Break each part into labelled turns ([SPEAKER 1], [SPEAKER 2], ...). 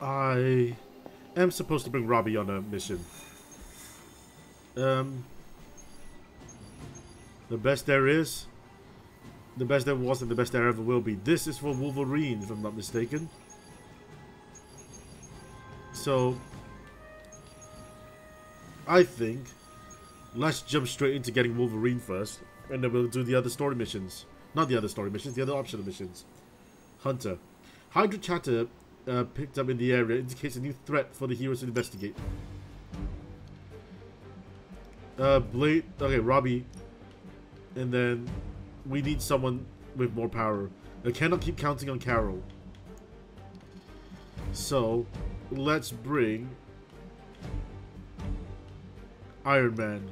[SPEAKER 1] I am supposed to bring Robbie on a mission. Um, the best there is, the best there was, and the best there ever will be. This is for Wolverine, if I'm not mistaken. So, I think let's jump straight into getting Wolverine first, and then we'll do the other story missions. Not the other story missions, the other optional missions. Hunter. Hydra chatter uh, picked up in the area indicates a new threat for the heroes to investigate. Uh, Blade. Okay, Robbie. And then we need someone with more power. I cannot keep counting on Carol. So, let's bring Iron Man.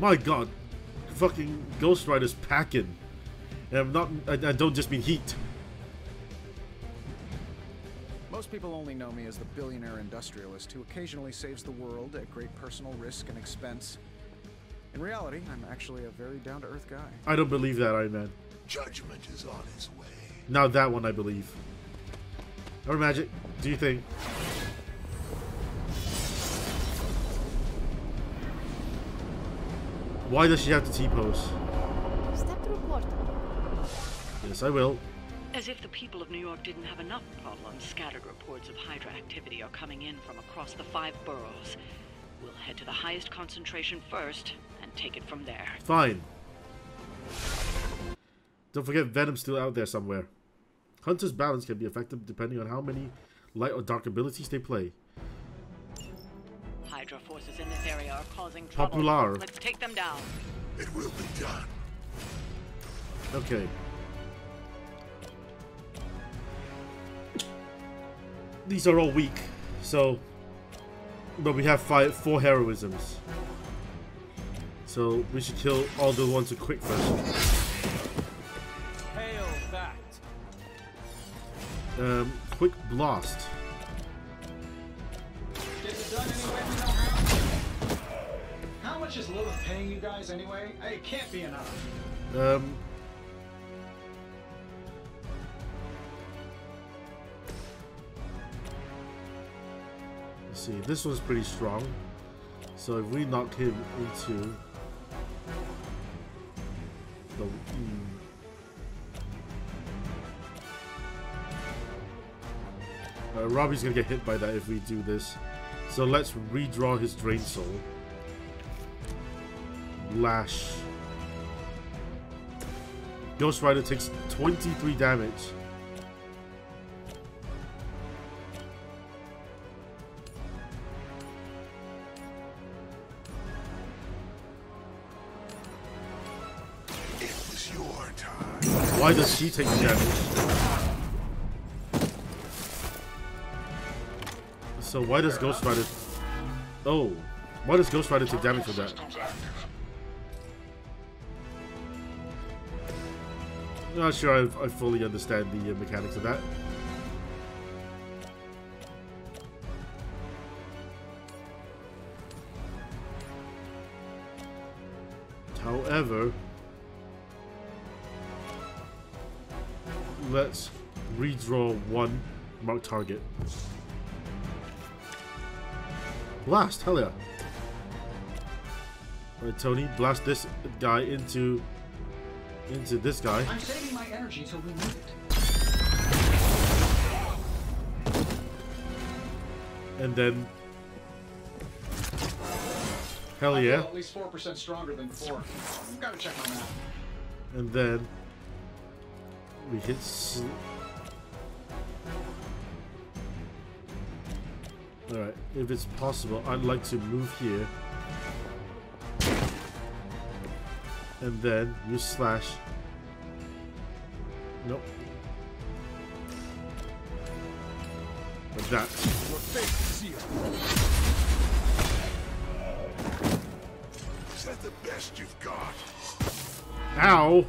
[SPEAKER 1] My god, fucking Ghost Rider's packing. And I'm not, I, I don't just mean heat.
[SPEAKER 2] Most people only know me as the billionaire industrialist who occasionally saves the world at great personal risk and expense. In reality, I'm actually a very down-to-earth guy.
[SPEAKER 1] I don't believe that, Iron Man.
[SPEAKER 3] Judgment is on his way.
[SPEAKER 1] Now that one I believe. Or Magik, do you think? Why does she have to T-pose?
[SPEAKER 4] Step through portal.
[SPEAKER 1] Yes, I will.
[SPEAKER 5] As if the people of New York didn't have enough problems, scattered reports of Hydra activity are coming in from across the five boroughs. We'll head to the highest concentration first and take it from there.
[SPEAKER 1] Fine. Don't forget Venom's still out there somewhere. Hunter's balance can be affected depending on how many light or dark abilities they play.
[SPEAKER 5] Hydra forces in this area are causing trouble.
[SPEAKER 1] Popular.
[SPEAKER 5] Let's take them down.
[SPEAKER 3] It will be done.
[SPEAKER 1] Okay. These are all weak, so... But we have five, four heroisms. So we should kill all the ones who quick first. Um, quick blast.
[SPEAKER 6] Get it done anyway we how? How much is Lilith paying you guys anyway? It can't be enough.
[SPEAKER 1] Um, see. This one's pretty strong. So if we knock him into the. Mm, uh, Robbie's gonna get hit by that if we do this. So let's redraw his Drain Soul. Lash. Ghost Rider takes 23 damage. Why does she take damage? So why does Ghost Rider... Oh. Why does Ghost Rider take damage from that? Not sure I, I fully understand the uh, mechanics of that. Redraw one mark target. Blast, hell yeah. Alright, Tony, blast this guy into into this guy.
[SPEAKER 6] I'm saving my energy till we need it.
[SPEAKER 1] And then Hell yeah.
[SPEAKER 6] At least 4% stronger than before. You've got to check on that.
[SPEAKER 1] And then we hit Alright, if it's possible, I'd like to move here. And then you slash. Nope. Like that.
[SPEAKER 7] Your fate is sealed.
[SPEAKER 3] Is that the best you've got?
[SPEAKER 1] Ow!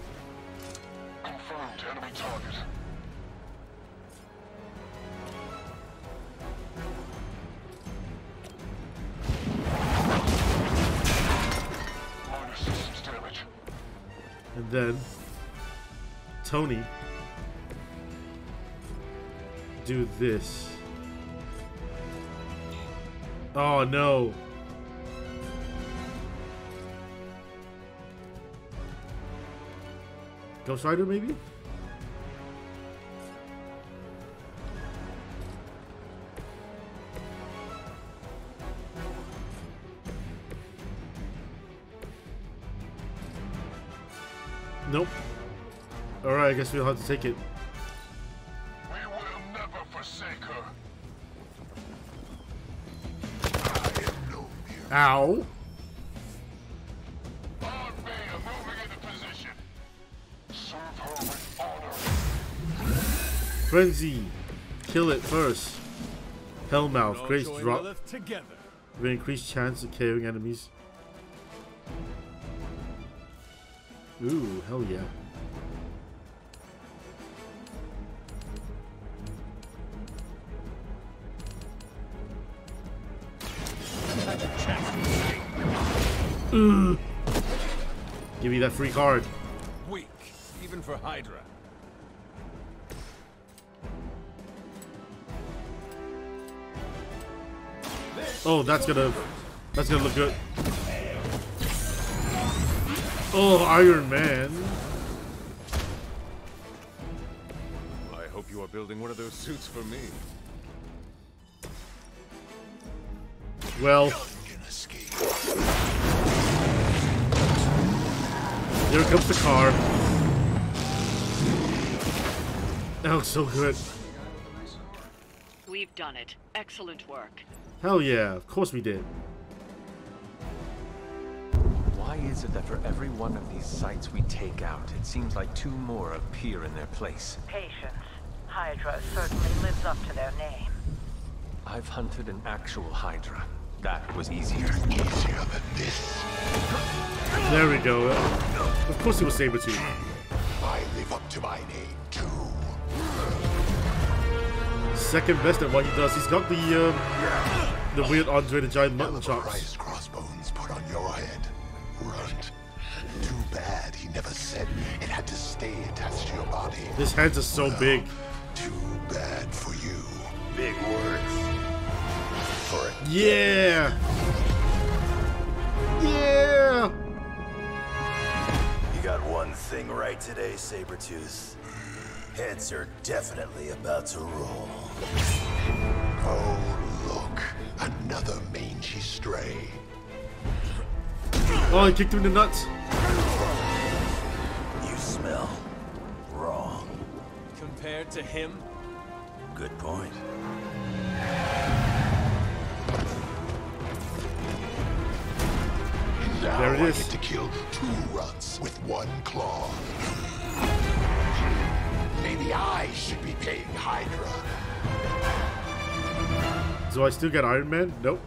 [SPEAKER 1] Tony do this. Oh no. Ghost Rider maybe? Guess we'll have to take it.
[SPEAKER 3] We will never forsake her. I am no
[SPEAKER 1] Ow!
[SPEAKER 3] Lord Mayor moving into position. Serve her with honor.
[SPEAKER 1] Frenzy! Kill it first. Hellmouth.
[SPEAKER 7] All
[SPEAKER 1] Grace drop.
[SPEAKER 7] Lilith together.
[SPEAKER 1] With increased chance of KOing enemies. Ooh, hell yeah. Free card.
[SPEAKER 7] Weak, even for Hydra.
[SPEAKER 1] Oh, that's gonna, that's gonna look good. Oh, Iron Man.
[SPEAKER 7] I hope you are building one of those suits for me.
[SPEAKER 1] Well, here comes the car. That looks so good.
[SPEAKER 5] We've done it. Excellent work.
[SPEAKER 1] Hell yeah, of course we did.
[SPEAKER 8] Why is it that for every one of these sites we take out, it seems like two more appear in their place?
[SPEAKER 9] Patience. Hydra certainly lives up to their name.
[SPEAKER 8] I've hunted an actual Hydra. That was easier.
[SPEAKER 3] Easier than this.
[SPEAKER 1] There we go. Of course it was Sabretooth.
[SPEAKER 3] I live up to my name, too.
[SPEAKER 1] Second best at what he does. He's got the um, the weird Andre the Giant mutton chops.
[SPEAKER 3] Crossbones put on your head. Runt. Too bad he never said it had to stay attached to your body.
[SPEAKER 1] His hands are so big.
[SPEAKER 3] Too bad for you. Big words. For it.
[SPEAKER 1] Yeah. Yeah.
[SPEAKER 10] Thing right today, Sabretooth. Heads are definitely about to roll.
[SPEAKER 3] Oh, look. Another mangy stray.
[SPEAKER 1] Oh, he kicked him in the nuts.
[SPEAKER 10] You smell wrong.
[SPEAKER 7] Compared to him,
[SPEAKER 10] Good point.
[SPEAKER 3] Now
[SPEAKER 1] There it
[SPEAKER 3] I
[SPEAKER 1] is.
[SPEAKER 3] get to kill two runts with one claw. Maybe I should be paying Hydra.
[SPEAKER 1] Do I still get Iron Man? Nope.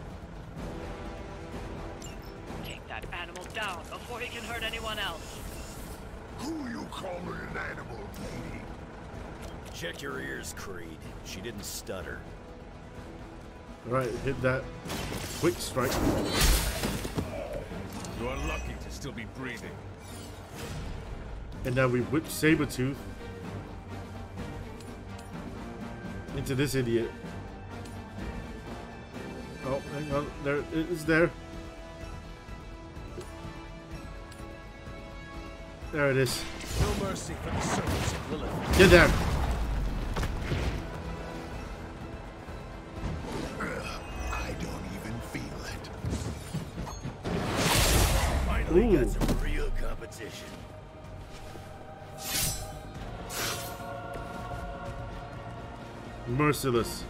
[SPEAKER 5] Take that animal down before he can hurt anyone else.
[SPEAKER 3] Who you calling an animal, lady?
[SPEAKER 10] Check your ears, Creed. She didn't stutter.
[SPEAKER 1] Alright, hit that. Quick strike.
[SPEAKER 7] Are lucky to still be breathing.
[SPEAKER 1] And now we whip Sabretooth into this idiot. Oh, hang on. There it is there. There it is.
[SPEAKER 7] No mercy for the servants of Lilith.
[SPEAKER 1] Get there. Merciless.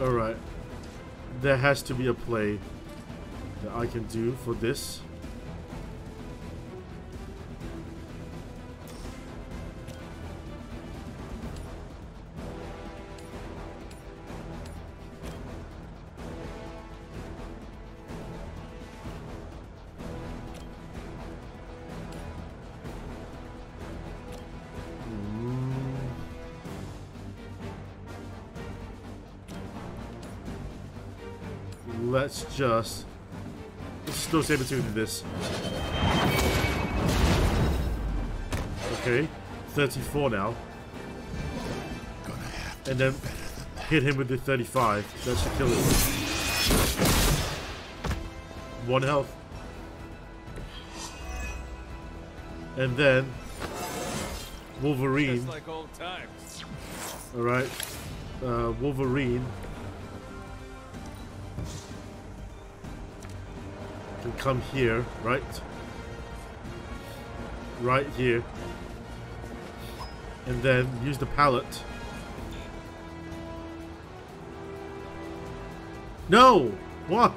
[SPEAKER 1] Alright. There has to be a play that I can do for this. Let's just let's throw Sabretooth into this. Okay, 34 now. And then hit him with the 35. That should kill him. One health. And then Wolverine.
[SPEAKER 7] Like.
[SPEAKER 1] Alright. Uh, Wolverine. Can come here, right? Right here. And then use the pallet. No! What?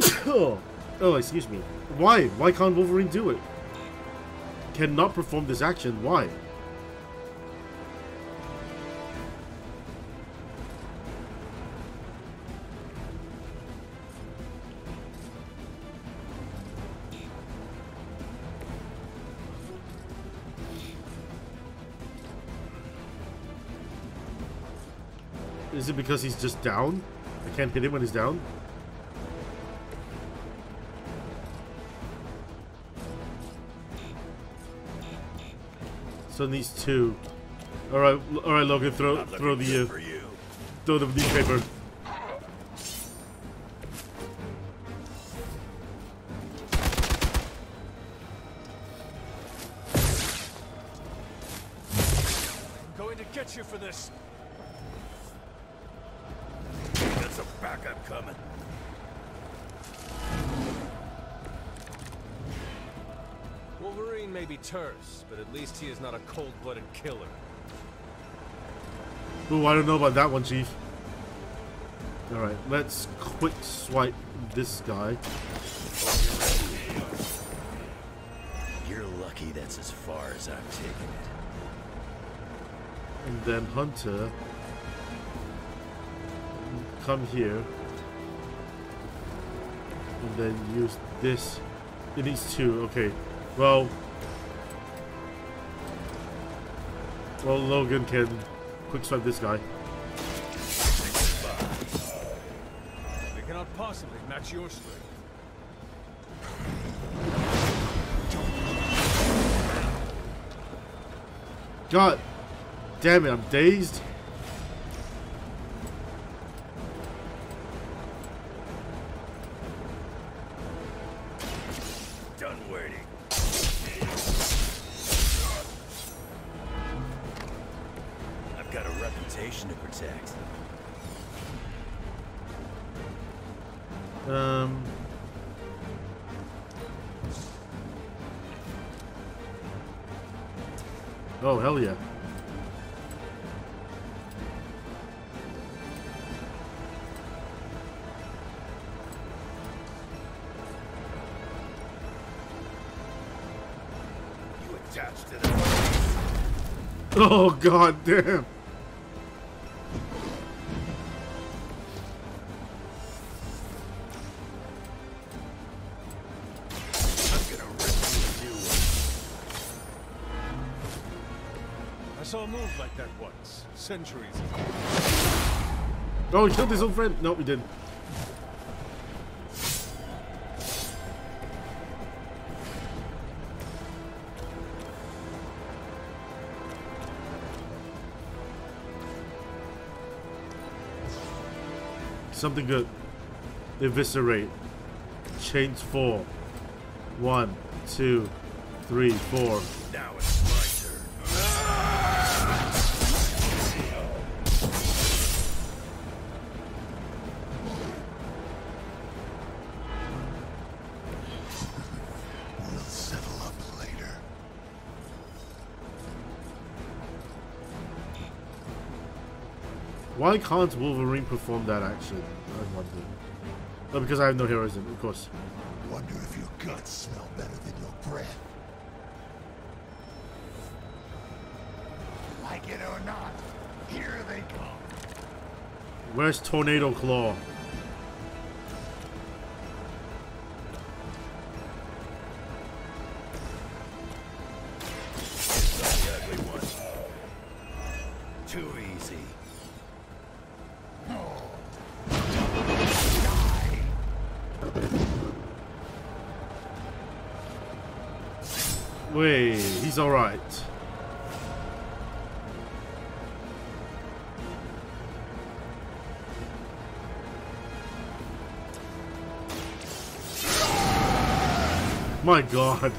[SPEAKER 1] oh, excuse me. Why? Why can't Wolverine do it? Cannot perform this action. Why? Is it because he's just down? I can't hit him when he's down? So it needs two. Alright, alright Logan, throw throw the uh, throw the newspaper.
[SPEAKER 7] Cold-blooded killer.
[SPEAKER 1] Ooh, I don't know about that one, Chief. Alright, let's quick swipe this guy.
[SPEAKER 10] You're lucky that's as far as I'm taking it.
[SPEAKER 1] And then Hunter. Come here. And then use this. It needs two, okay. Well. Well, Logan can quick swipe this guy.
[SPEAKER 7] They cannot possibly match your strength.
[SPEAKER 1] God damn it, I'm dazed. Oh, god damn.
[SPEAKER 10] I'm gonna rip you a new one.
[SPEAKER 7] I saw a move like that once, centuries ago.
[SPEAKER 1] Oh, he killed his old friend. No, he didn't. Something good. Eviscerate. Change four. One, two, three, four.
[SPEAKER 10] Now it's
[SPEAKER 1] Why can't Wolverine perform that action? I wonder. Oh, because I have no heroism, of course.
[SPEAKER 3] Wonder if your guts smell better than your breath. Like it or not, here they come.
[SPEAKER 1] Where's Tornado Claw? Wait, he's alright. My god.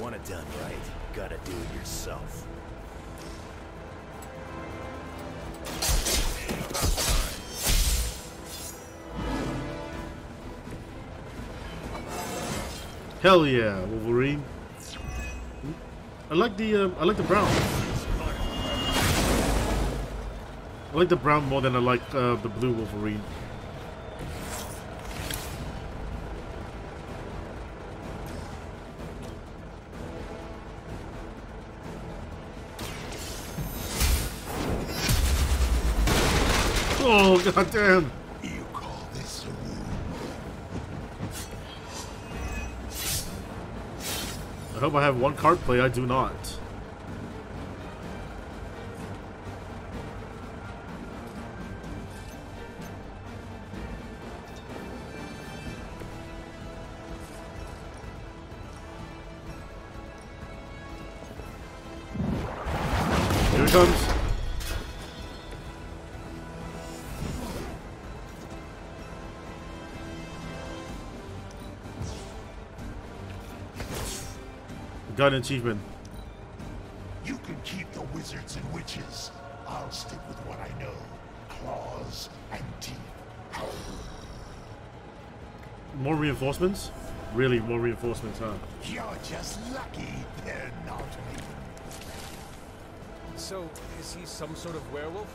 [SPEAKER 10] Want it done right, gotta do it yourself.
[SPEAKER 1] Hell yeah, Wolverine. I like the um, I like the brown. I like the brown more than I like uh, the blue Wolverine. Oh goddamn! Hope I have one card play. I do not. Here it comes. Got an achievement.
[SPEAKER 3] You can keep the wizards and witches. I'll stick with what I know. Claws and teeth.
[SPEAKER 1] More reinforcements? Really, more reinforcements, huh?
[SPEAKER 3] You're just lucky they're not me.
[SPEAKER 7] So, is he some sort of werewolf?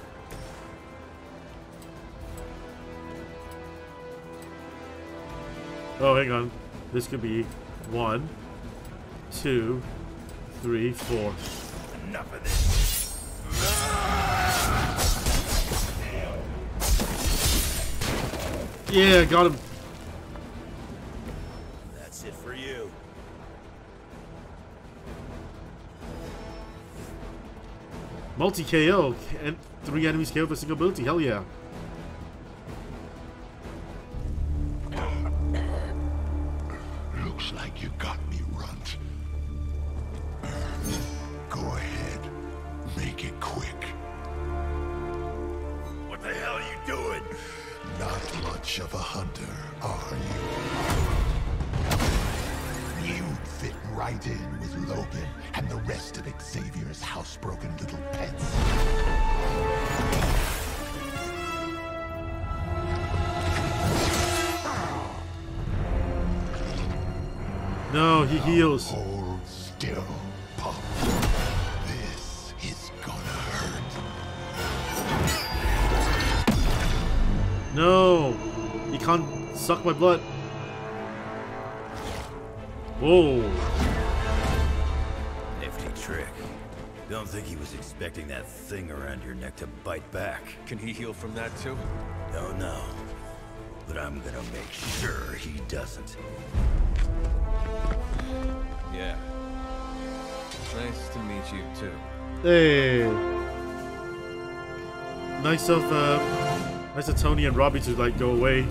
[SPEAKER 1] Oh, hang on. This could be one, two, three, four.
[SPEAKER 10] Enough of this.
[SPEAKER 1] Yeah, got him.
[SPEAKER 10] That's it for you.
[SPEAKER 1] Multi KO and three enemies KO for single ability. Hell yeah.
[SPEAKER 3] Looks like you got me, much of a hunter, are you? You'd fit right in with Logan and the rest of Xavier's housebroken little pets.
[SPEAKER 1] No, he heals.
[SPEAKER 3] Hold
[SPEAKER 1] suck my blood. Whoa.
[SPEAKER 10] Nifty trick. Don't think he was expecting that thing around your neck to bite back.
[SPEAKER 8] Can he heal from that too?
[SPEAKER 10] Don't know. But I'm gonna make sure he doesn't.
[SPEAKER 8] Yeah. Nice to meet you too.
[SPEAKER 1] Hey. Nice of uh, nice of Tony and Robbie to like go away.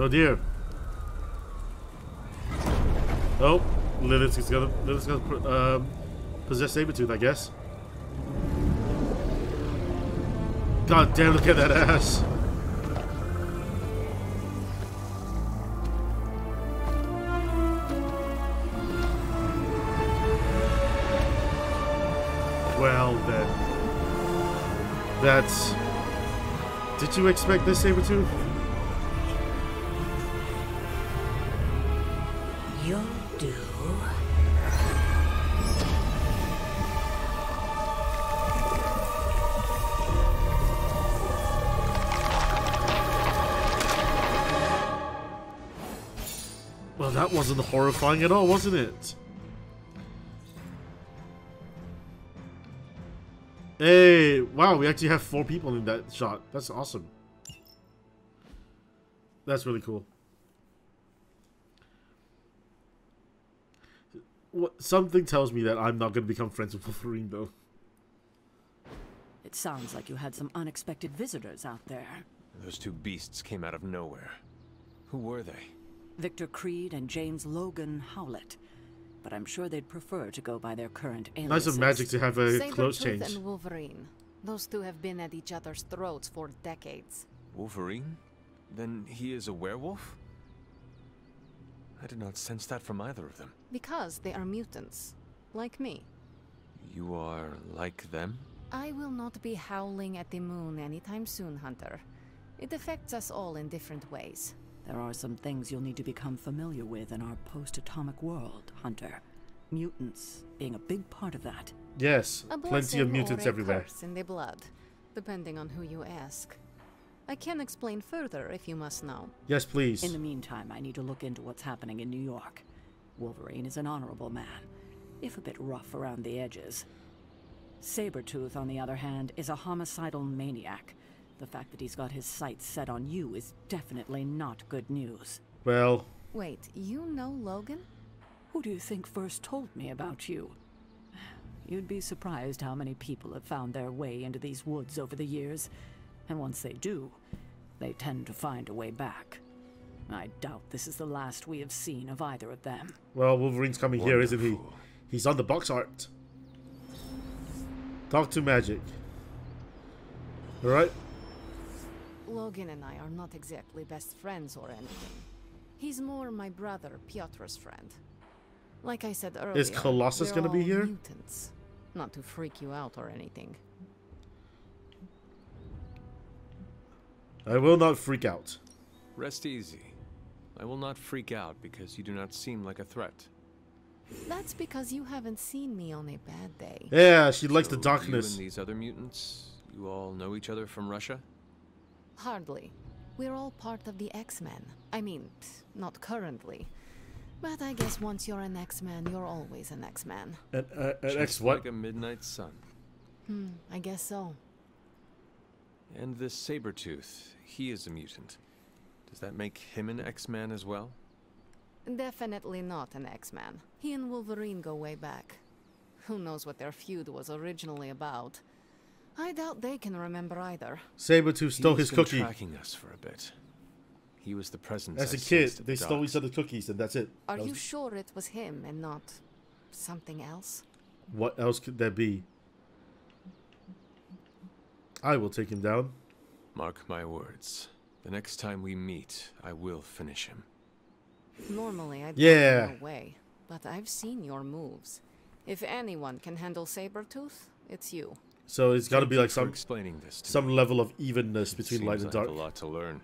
[SPEAKER 1] Oh dear. Oh, Lilith's gonna Lilith's gonna um, possess Sabretooth, I guess. God damn! Look at that ass. Well then, that's. Did you expect this Sabretooth?
[SPEAKER 11] You'll
[SPEAKER 1] wasn't horrifying at all, wasn't it? Hey, wow, we actually have four people in that shot. That's awesome. That's really cool. What, something tells me that I'm not going to become friends with Wolverine, though.
[SPEAKER 11] It sounds like you had some unexpected visitors out there.
[SPEAKER 8] Those two beasts came out of nowhere. Who were they?
[SPEAKER 11] Victor Creed and James Logan Howlett. But I'm sure they'd prefer to go by their current aliases.
[SPEAKER 1] Nice of Magik to have a close
[SPEAKER 4] Sabretooth
[SPEAKER 1] change.
[SPEAKER 4] and Wolverine. Those two have been at each other's throats for decades.
[SPEAKER 8] Wolverine? Then he is a werewolf? I did not sense that from either of them.
[SPEAKER 4] Because they are mutants. Like me.
[SPEAKER 8] You are like them?
[SPEAKER 4] I will not be howling at the moon anytime soon, Hunter. It affects us all in different ways.
[SPEAKER 11] There are some things you'll need to become familiar with in our post-atomic world, Hunter. Mutants being a big part of that.
[SPEAKER 1] Yes,
[SPEAKER 4] A
[SPEAKER 1] plenty of mutants
[SPEAKER 4] or a
[SPEAKER 1] everywhere.
[SPEAKER 4] curse in the blood, depending on who you ask. I can explain further if you must know.
[SPEAKER 1] Yes, please.
[SPEAKER 11] In the meantime, I need to look into what's happening in New York. Wolverine is an honorable man, if a bit rough around the edges. Sabretooth, on the other hand, is a homicidal maniac. The fact that he's got his sights set on you is definitely not good news.
[SPEAKER 1] Well,
[SPEAKER 4] Wait, you know Logan?
[SPEAKER 11] Who do you think first told me about you? You'd be surprised how many people have found their way into these woods over the years, and once they do, they tend to find a way back. I doubt this is the last we have seen of either of them.
[SPEAKER 1] well, Wolverine's coming here, isn't he? He's on the box art. Talk to Magik. Alright?
[SPEAKER 4] Logan and I are not exactly best friends or anything. He's more my brother, Piotr's friend. Like I said earlier,
[SPEAKER 1] Is Colossus
[SPEAKER 4] we're
[SPEAKER 1] gonna be here?
[SPEAKER 4] Mutants. Not to freak you out or anything.
[SPEAKER 1] I will not freak out.
[SPEAKER 8] Rest easy. I will not freak out because you do not seem like a threat.
[SPEAKER 4] That's because you haven't seen me on a bad day.
[SPEAKER 1] Yeah, she likes the
[SPEAKER 8] So
[SPEAKER 1] darkness.
[SPEAKER 8] You and these other mutants, you all know each other from Russia?
[SPEAKER 4] Hardly. We're all part of the X-Men. I mean, not currently. But I guess once you're an X-Man, you're always an X-Man.
[SPEAKER 1] An, uh, an X what?
[SPEAKER 8] like a midnight sun.
[SPEAKER 4] Hmm, I guess so.
[SPEAKER 8] And this Sabretooth, he is a mutant. Does that make him an X-Man as well?
[SPEAKER 4] Definitely not an X-Man. He and Wolverine go way back. Who knows what their feud was originally about. I doubt they can remember either.
[SPEAKER 1] Sabretooth stole
[SPEAKER 8] He's
[SPEAKER 1] his
[SPEAKER 8] been
[SPEAKER 1] cookie.
[SPEAKER 8] tracking us for a bit. He was the presence
[SPEAKER 1] As a kid, they
[SPEAKER 8] the
[SPEAKER 1] stole
[SPEAKER 8] docks.
[SPEAKER 1] each other's cookies, and that's it.
[SPEAKER 4] Are
[SPEAKER 1] That
[SPEAKER 4] you
[SPEAKER 1] was-
[SPEAKER 4] sure it was him and not something else?
[SPEAKER 1] What else could there be? I will take him down.
[SPEAKER 8] Mark my words. The next time we meet, I will finish him.
[SPEAKER 4] Normally, I'd
[SPEAKER 1] Yeah.
[SPEAKER 4] go no but I've seen your moves. If anyone can handle Sabretooth, it's you.
[SPEAKER 1] So it's got to be like some
[SPEAKER 8] explaining this
[SPEAKER 1] some
[SPEAKER 8] me.
[SPEAKER 1] level of evenness
[SPEAKER 8] It
[SPEAKER 1] between light
[SPEAKER 8] seems
[SPEAKER 1] and
[SPEAKER 8] I have
[SPEAKER 1] dark.
[SPEAKER 8] a lot to learn.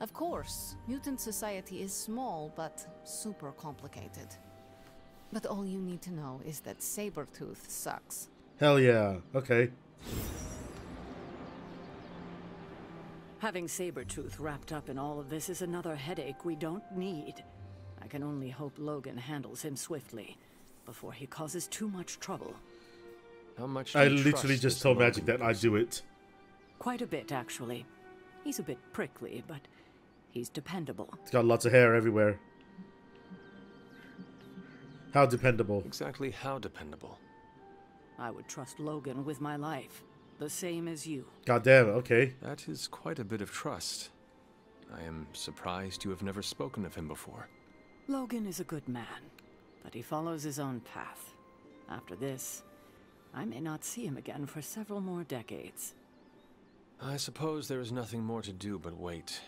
[SPEAKER 4] Of course, mutant society is small but super complicated. But all you need to know is that Sabretooth sucks.
[SPEAKER 1] Hell yeah. Okay.
[SPEAKER 11] Having Sabretooth wrapped up in all of this is another headache we don't need. I can only hope Logan handles him swiftly, before he causes too much trouble.
[SPEAKER 8] How much do
[SPEAKER 1] I
[SPEAKER 8] you
[SPEAKER 1] literally
[SPEAKER 8] trust
[SPEAKER 1] just told
[SPEAKER 8] Logan
[SPEAKER 1] Magik that I do it.
[SPEAKER 11] Quite a bit, actually. He's a bit prickly, but he's dependable.
[SPEAKER 1] He's got lots of hair everywhere. How dependable.
[SPEAKER 8] Exactly how dependable?
[SPEAKER 11] I would trust Logan with my life, the same as you.
[SPEAKER 1] God damn it, okay.
[SPEAKER 8] That is quite a bit of trust. I am surprised you have never spoken of him before.
[SPEAKER 11] Logan is a good man, but he follows his own path. After this, I may not see him again for several more decades.
[SPEAKER 8] I suppose there is nothing more to do but wait.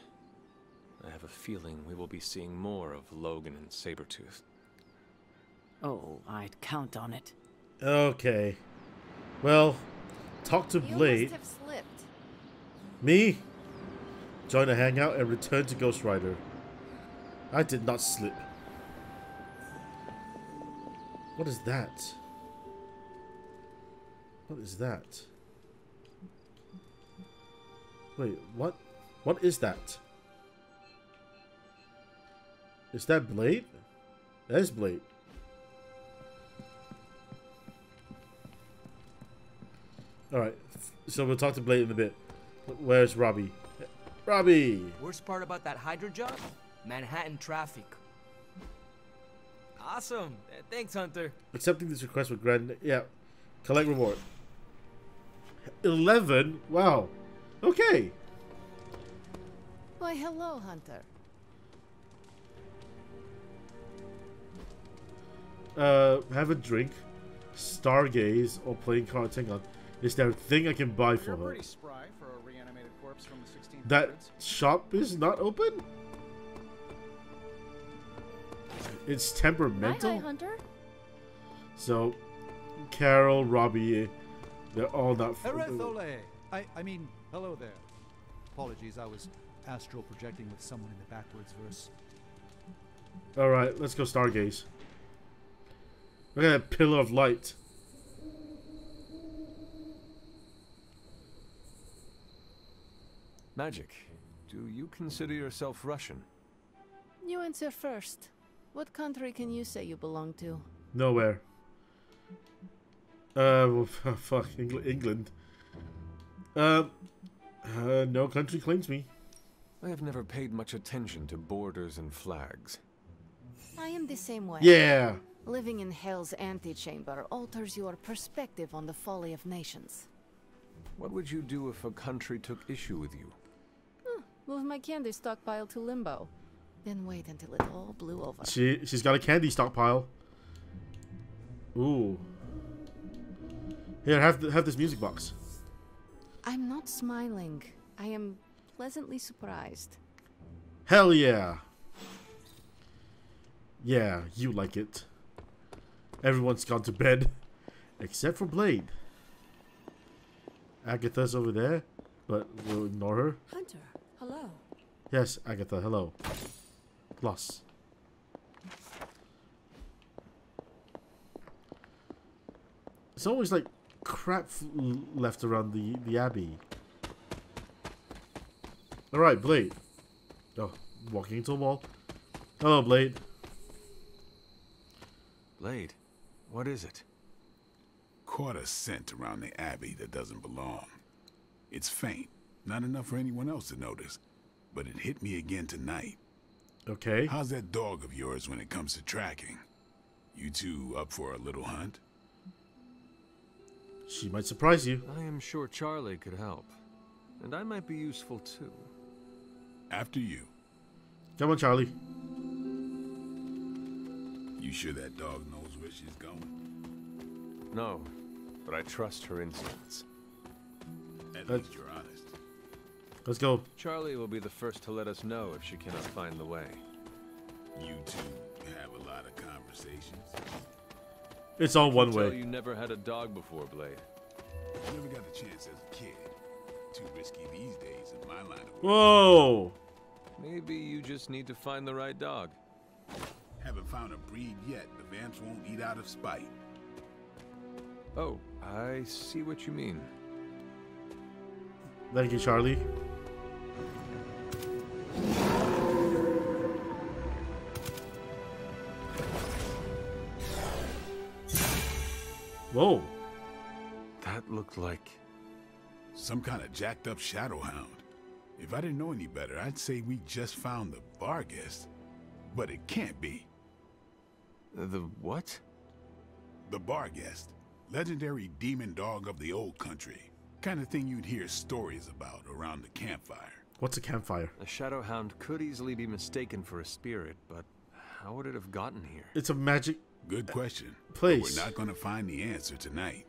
[SPEAKER 8] I have a feeling we will be seeing more of Logan and Sabretooth.
[SPEAKER 11] Oh, I'd count on it.
[SPEAKER 1] Okay. Well, talk to
[SPEAKER 4] You
[SPEAKER 1] Blade.
[SPEAKER 4] must have slipped.
[SPEAKER 1] Me? Join a hangout and return to Ghost Rider. I did not slip. What is that? What is that? Wait, what? What is that? Is that Blade? That is Blade. Alright, so we'll talk to Blade in a bit. Where's Robbie? Robbie!
[SPEAKER 12] Worst part about that Hydra job? Manhattan traffic.
[SPEAKER 7] Awesome. Thanks, Hunter.
[SPEAKER 1] Accepting this request with grant. Yeah. Collect reward. 11? Wow. Okay.
[SPEAKER 4] Why, hello, Hunter.
[SPEAKER 1] Uh, have a drink, stargaze, or playing card Tengon. Is there a thing I can buy for her?
[SPEAKER 2] spry for a reanimated corpse from the 1600s.
[SPEAKER 1] That shop is not open? It's temperamental?
[SPEAKER 12] Hi, hi, Hunter.
[SPEAKER 1] So, Carol, Robbie, they're all not.
[SPEAKER 13] Erethole! I, I mean, hello there. Apologies, I was astral projecting with someone in the backwards verse.
[SPEAKER 1] Alright, let's go stargaze. Look at that pillar of light.
[SPEAKER 8] Magik, do you consider yourself Russian?
[SPEAKER 4] You answer first. What country can you say you belong to?
[SPEAKER 1] Nowhere. Uh, well, fuck, Engl England. Uh, uh, no country claims me.
[SPEAKER 8] I have never paid much attention to borders and flags.
[SPEAKER 4] I am the same way.
[SPEAKER 1] Yeah.
[SPEAKER 4] Living in Hell's antechamber alters your perspective on the folly of nations.
[SPEAKER 8] What would you do if a country took issue with you?
[SPEAKER 4] Move my candy stockpile to limbo. Then wait until it all blew over.
[SPEAKER 1] She she's got a candy stockpile. Ooh. Here, have th have this music box.
[SPEAKER 4] I'm not smiling. I am pleasantly surprised.
[SPEAKER 1] Hell yeah. Yeah, you like it. Everyone's gone to bed. Except for Blade. Agatha's over there, but we'll ignore her.
[SPEAKER 11] Hunter, hello.
[SPEAKER 1] Yes, Agatha, hello. Plus. It's always like crap left around the, the Abbey. Alright, Blade. Oh, walking into a wall. Hello, Blade.
[SPEAKER 8] Blade, what is it?
[SPEAKER 14] Caught a scent around the Abbey that doesn't belong. It's faint, not enough for anyone else to notice, but it hit me again tonight.
[SPEAKER 1] Okay.
[SPEAKER 14] How's that dog of yours when it comes to tracking? You two up for a little hunt?
[SPEAKER 1] She might surprise you.
[SPEAKER 8] I am sure Charlie could help. And I might be useful too.
[SPEAKER 14] After you.
[SPEAKER 1] Come on, Charlie.
[SPEAKER 14] You sure that dog knows where she's going?
[SPEAKER 8] No, but I trust her instincts.
[SPEAKER 14] At
[SPEAKER 1] Uh,
[SPEAKER 14] least you're honest.
[SPEAKER 1] Let's go.
[SPEAKER 8] Charlie will be the first to let us know if she cannot find the way.
[SPEAKER 14] You two have a lot of conversations.
[SPEAKER 1] It's all one
[SPEAKER 8] Tell
[SPEAKER 1] way.
[SPEAKER 8] you never had a dog before, Blade.
[SPEAKER 14] I never got a chance as a kid. Too risky these days in my line of
[SPEAKER 1] Whoa!
[SPEAKER 8] Maybe you just need to find the right dog.
[SPEAKER 14] Haven't found a breed yet the Vamps won't eat out of spite.
[SPEAKER 8] Oh, I see what you mean.
[SPEAKER 1] Thank you, Charlie. Whoa.
[SPEAKER 8] That looked like...
[SPEAKER 14] Some kind of jacked up shadow hound. If I didn't know any better, I'd say we just found the Barghest. But it can't be.
[SPEAKER 8] The what?
[SPEAKER 14] The Barghest. Legendary demon dog of the old country. Kind of thing you'd hear stories about around the campfire.
[SPEAKER 1] What's a campfire?
[SPEAKER 8] A Shadowhound could easily be mistaken for a spirit, but how would it have gotten here?
[SPEAKER 1] It's a magic
[SPEAKER 14] Good question.
[SPEAKER 1] place.
[SPEAKER 14] But we're not going to find the answer tonight.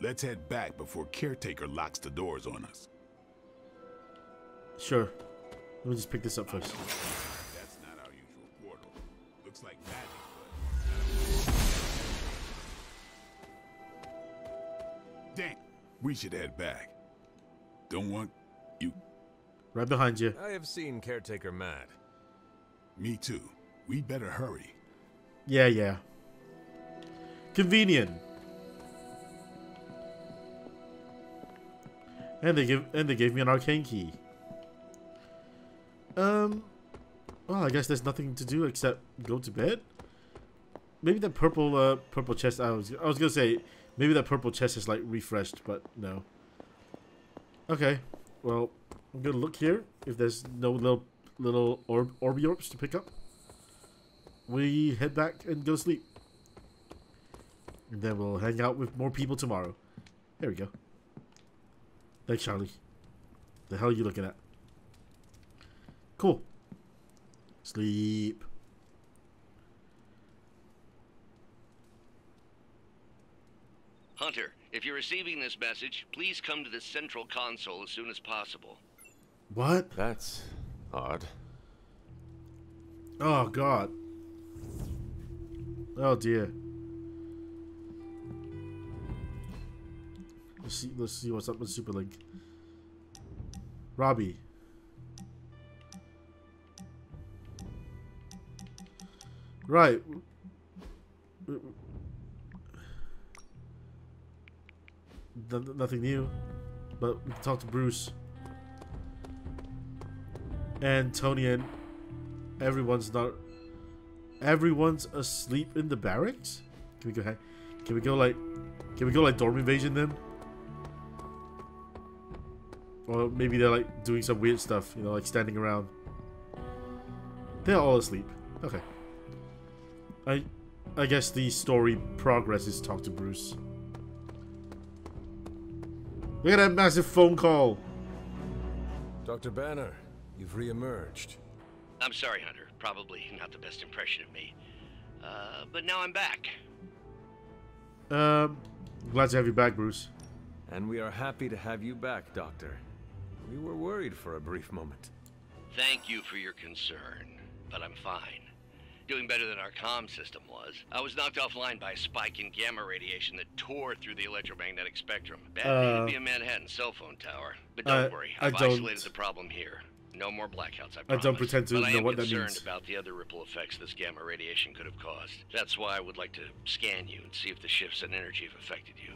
[SPEAKER 14] Let's head back before Caretaker locks the doors on us.
[SPEAKER 1] Sure. Let me just pick this up first.
[SPEAKER 14] That's not our usual portal. Looks like magic, but... Damn, we should head back. Don't want you...
[SPEAKER 1] Right behind you.
[SPEAKER 7] I have seen Caretaker mad.
[SPEAKER 14] Me too. We better hurry.
[SPEAKER 1] Yeah, yeah. Convenient. And they give and they gave me an arcane key. Um well I guess there's nothing to do except go to bed. Maybe that purple uh purple chest I was I was gonna say maybe that purple chest is like refreshed, but no. Okay. Well I'm gonna look here if there's no little little orb orby orbs to pick up. we head back and go sleep. And then we'll hang out with more people tomorrow. There we go. Thanks, Charlie. The hell are you looking at? Cool. Sleep.
[SPEAKER 12] Hunter, if you're receiving this message, please come to the central console as soon as possible.
[SPEAKER 1] What?
[SPEAKER 8] That's odd.
[SPEAKER 1] Oh god. Oh dear. Let's see let's see what's up with Super Link. Robbie. Right. Nothing new. But we can talk to Bruce. And Tony and everyone's not everyone's asleep in the barracks? Can we go can we go like can we go like dorm invasion then? Or maybe they're like doing some weird stuff, you know, like standing around. They're all asleep. Okay. I I guess the story progresses talk to Bruce. Look at that massive phone call.
[SPEAKER 7] Dr. Banner, you've re-emerged.
[SPEAKER 12] I'm sorry, Hunter. Probably not the best impression of me. Uh, but now I'm back.
[SPEAKER 1] Um, glad to have you back, Bruce.
[SPEAKER 8] And we are happy to have you back, Doctor. We were worried for a brief moment.
[SPEAKER 12] Thank you for your concern, but I'm fine. Doing better than our comm system was. I was knocked offline by a spike in gamma radiation that tore through the electromagnetic spectrum. Bad uh, thing to be a Manhattan cell phone tower. But don't worry, I've isolated the problem here. No more blackouts, I promise.
[SPEAKER 1] I don't pretend to
[SPEAKER 12] but
[SPEAKER 1] know what that
[SPEAKER 12] means.
[SPEAKER 1] I
[SPEAKER 12] am concerned about the other ripple effects this gamma radiation could have caused. That's why I would like to scan you and see if the shifts in energy have affected you.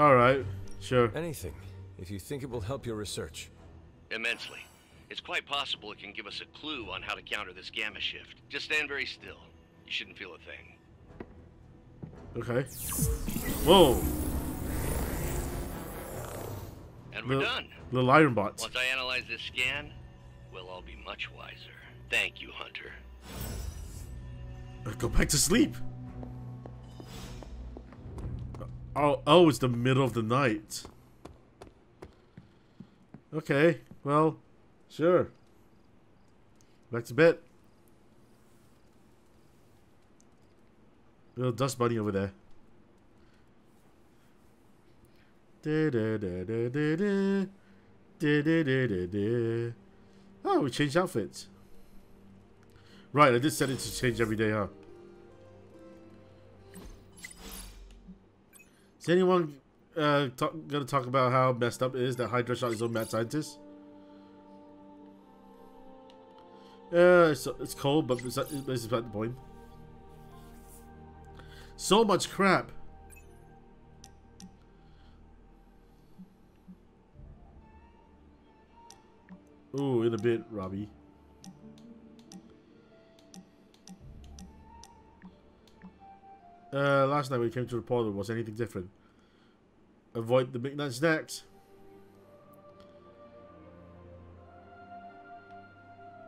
[SPEAKER 1] Alright, sure.
[SPEAKER 8] Anything, if you think it will help your research.
[SPEAKER 12] Immensely. It's quite possible it can give us a clue on how to counter this gamma shift. Just stand very still. You shouldn't feel a thing.
[SPEAKER 1] Okay. Whoa.
[SPEAKER 12] And we're done.
[SPEAKER 1] Little iron bots.
[SPEAKER 12] Once I analyze this scan, we'll all be much wiser. Thank you, Hunter.
[SPEAKER 1] Uh, go back to sleep. Uh, oh, oh, it's the middle of the night. Okay, well, sure. Back to bed. Little dust bunny over there. Oh, we changed outfits. Right, I did set it to change every day, huh? Is anyone uh, talk, gonna talk about how messed up it is that Hydra shot his own mad scientist? Yeah, it's, it's cold, but it's, it's about the point. So much crap. Ooh, in a bit, Robbie. Uh, last night we came to the portal, was anything different? Avoid the midnight snacks.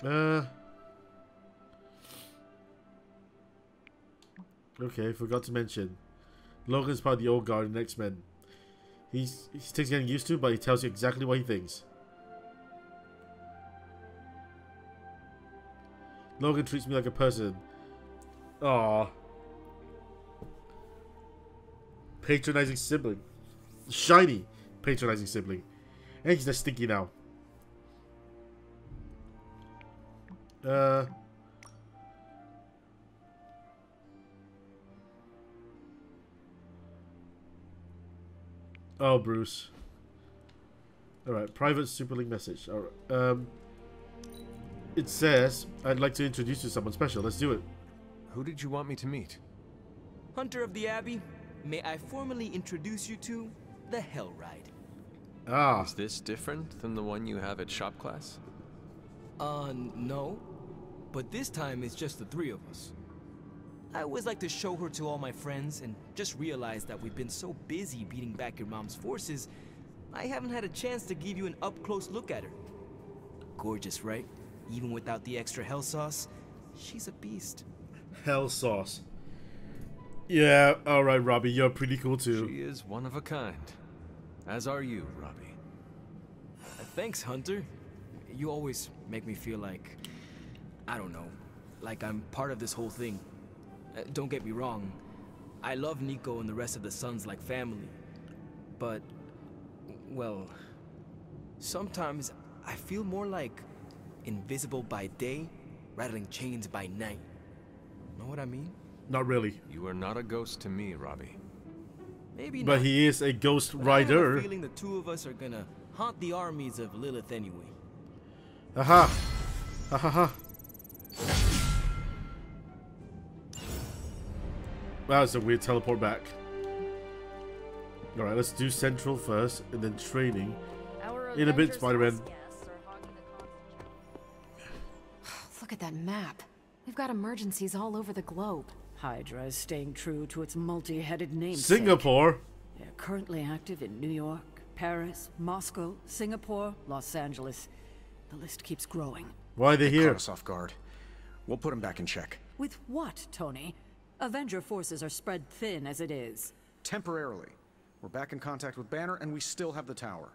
[SPEAKER 1] Uh. Okay, forgot to mention. Logan's part of the old guard in X-Men. He's, he takes getting used to, but he tells you exactly what he thinks. Logan treats me like a person. Aww. Patronizing sibling. Shiny patronizing sibling. And he's just stinky now. Uh... Oh, Bruce. Alright, private Superlink message. Alright, um... It says, I'd like to introduce you to someone special. Let's do it.
[SPEAKER 8] Who did you want me to meet?
[SPEAKER 15] Hunter of the Abbey, may I formally introduce you to the Hell Ride.
[SPEAKER 1] Ah.
[SPEAKER 8] Is this different than the one you have at shop class?
[SPEAKER 15] Uh, no. But this time it's just the three of us. I always like to show her to all my friends and just realize that we've been so busy beating back your mom's forces, I haven't had a chance to give you an up-close look at her. Gorgeous, right? Even without the extra hell sauce? She's a beast.
[SPEAKER 1] Hell sauce. Yeah, alright, Robbie, you're pretty cool too.
[SPEAKER 8] She is one of a kind. As are you, Robbie.
[SPEAKER 15] Uh, thanks, Hunter. You always make me feel like... I don't know. Like I'm part of this whole thing. Uh, don't get me wrong. I love Nico and the rest of the Suns like family. But... Well... Sometimes I feel more like invisible by day rattling chains by night. Know what I mean?
[SPEAKER 1] Not really.
[SPEAKER 8] You are not a ghost to me, Robbie.
[SPEAKER 15] Maybe
[SPEAKER 1] But
[SPEAKER 15] not.
[SPEAKER 1] he is a ghost
[SPEAKER 15] But I have a
[SPEAKER 1] rider.
[SPEAKER 15] feeling the two of us are gonna haunt the armies of Lilith anyway.
[SPEAKER 1] Aha! Ha ha ha. That was a weird teleport back. Alright, let's do Central first, and then training. In a bit, Spider-Man.
[SPEAKER 16] Look at that map. We've got emergencies all over the globe.
[SPEAKER 11] Hydra is staying true to its multi-headed name.
[SPEAKER 1] Singapore?
[SPEAKER 11] They're currently active in New York, Paris, Moscow, Singapore, Los Angeles. The list keeps growing.
[SPEAKER 1] Why are they
[SPEAKER 2] They
[SPEAKER 1] here?
[SPEAKER 2] caught us off guard. We'll put them back in check.
[SPEAKER 11] With what, Tony? Avenger forces are spread thin as it is.
[SPEAKER 2] Temporarily. We're back in contact with Banner, and we still have the tower.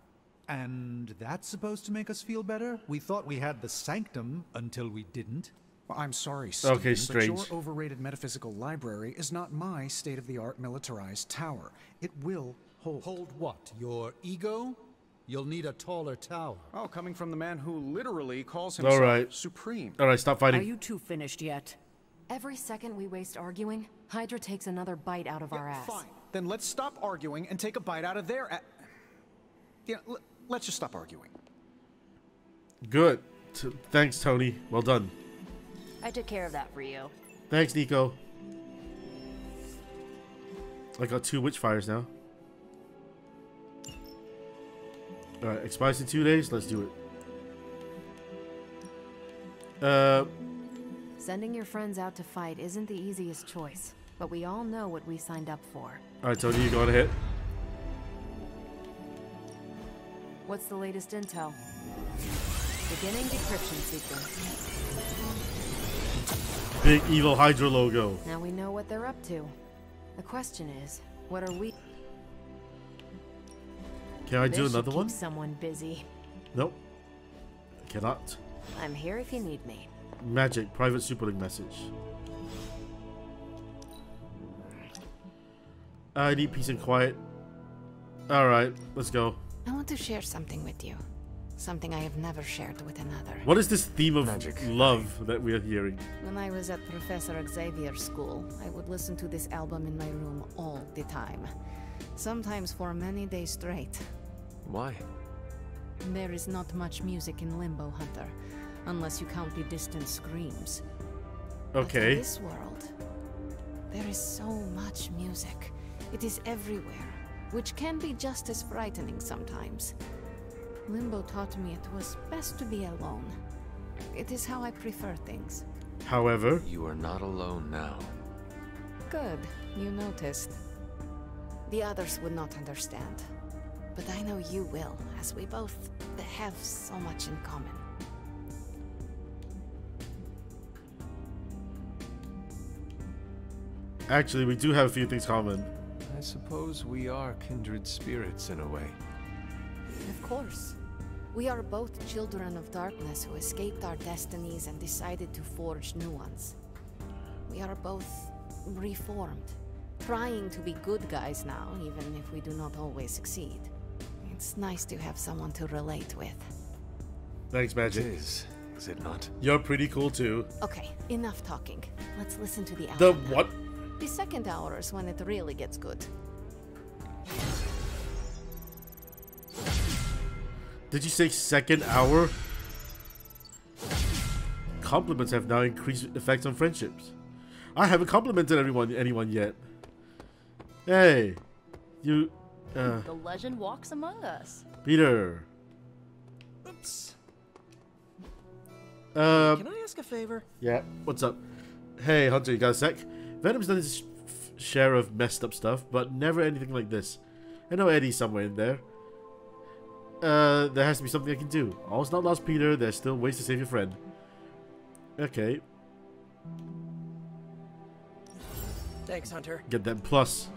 [SPEAKER 13] And that's supposed to make us feel better? We thought we had the sanctum until we didn't.
[SPEAKER 2] Well, I'm sorry, Steve,
[SPEAKER 1] Okay,
[SPEAKER 2] but your overrated metaphysical library is not my state-of-the-art militarized tower. It will hold.
[SPEAKER 13] Hold what? Your ego? You'll need a taller tower.
[SPEAKER 2] Oh, coming from the man who literally calls
[SPEAKER 1] All
[SPEAKER 2] himself
[SPEAKER 1] right.
[SPEAKER 2] Supreme.
[SPEAKER 1] All right, stop fighting.
[SPEAKER 11] Are you two finished yet?
[SPEAKER 16] Every second we waste arguing, Hydra takes another bite out of our ass.
[SPEAKER 2] Fine. Then let's stop arguing and take a bite out of their. A- yeah, let's just stop arguing.
[SPEAKER 1] Good. T- thanks, Tony. Well done.
[SPEAKER 17] I took care of that for you.
[SPEAKER 1] Thanks, Nico. I got two witchfires now. Alright, expires in two days. Let's do it. Uh,
[SPEAKER 16] Sending your friends out to fight isn't the easiest choice, but we all know what we signed up for.
[SPEAKER 1] alright, Tony, you go on ahead.
[SPEAKER 16] What's the latest intel? Beginning decryption sequence.
[SPEAKER 1] Big evil Hydra logo.
[SPEAKER 16] Now we know what they're up to. The question is, what are we?
[SPEAKER 1] Can I do
[SPEAKER 16] This should
[SPEAKER 1] another
[SPEAKER 16] keep
[SPEAKER 1] one?
[SPEAKER 16] Someone busy.
[SPEAKER 1] Nope. I cannot.
[SPEAKER 16] I'm here if you need me.
[SPEAKER 1] Magik, private superlink message. I need peace and quiet. Alright, let's go.
[SPEAKER 4] I want to share something with you. Something I have never shared with another.
[SPEAKER 1] What is this theme of Magik. love that we are hearing?
[SPEAKER 4] When I was at Professor Xavier's school, I would listen to this album in my room all the time. Sometimes for many days straight.
[SPEAKER 8] Why?
[SPEAKER 4] There is not much music in Limbo Hunter, unless you count the distant screams. But in
[SPEAKER 1] Okay.
[SPEAKER 4] this world, there is so much music. It is everywhere, which can be just as frightening sometimes. Limbo taught me it was best to be alone. It is how I prefer things.
[SPEAKER 1] However,
[SPEAKER 8] You are not alone now.
[SPEAKER 4] Good, you noticed. The others would not understand. But I know you will, as we both have so much in common.
[SPEAKER 1] actually, we do have a few things common.
[SPEAKER 8] I suppose we are kindred spirits in a way.
[SPEAKER 4] Of course. We are both children of darkness who escaped our destinies and decided to forge new ones. We are both reformed, trying to be good guys now, even if we do not always succeed. It's nice to have someone to relate with.
[SPEAKER 1] Thanks, Magik.
[SPEAKER 8] It is, is it not?
[SPEAKER 1] You're pretty cool too.
[SPEAKER 4] Okay, enough talking. Let's listen to the album.
[SPEAKER 1] The
[SPEAKER 4] now.
[SPEAKER 1] what?
[SPEAKER 4] The second hour is when it really gets good.
[SPEAKER 1] Did you say second hour? Compliments have now increased effects on friendships. I haven't complimented everyone anyone yet. Hey, you, uh,
[SPEAKER 17] The legend walks among us.
[SPEAKER 1] Peter.
[SPEAKER 18] Oops.
[SPEAKER 1] Um,
[SPEAKER 18] Can I ask a favor?
[SPEAKER 1] Yeah, what's up? Hey, Hunter, you got a sec? Venom's done his share of messed up stuff, but never anything like this. I know Eddie's somewhere in there. Uh, there has to be something I can do. All's not lost, Peter. There's still ways to save your friend. Okay.
[SPEAKER 18] Thanks, Hunter.
[SPEAKER 1] Get that plus.